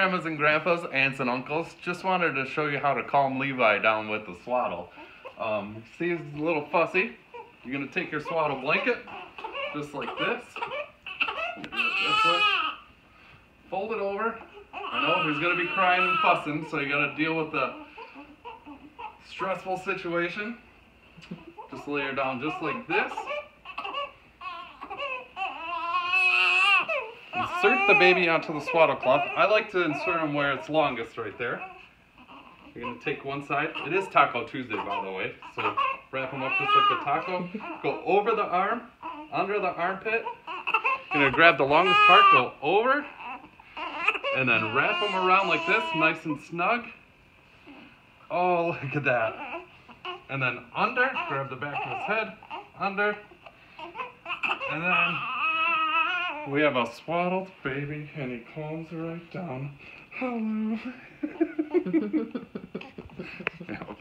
Grandmas and grandpas, aunts and uncles, just wanted to show you how to calm Levi down with the swaddle. Um, see he's a little fussy. You're gonna take your swaddle blanket, just like this. This. Fold it over. I know he's gonna be crying and fussing, so you gotta deal with the stressful situation. Just lay her down just like this. Insert the baby onto the swaddle cloth. I like to insert them where it's longest right there. You're gonna take one side. It is Taco Tuesday, by the way. So wrap them up just like a taco. Go over the arm, under the armpit. You're gonna grab the longest part, go over, and then wrap them around like this, nice and snug. Oh, look at that. And then under, grab the back of his head, under, and then we have a swaddled baby, and he calms right down. Hello. yeah.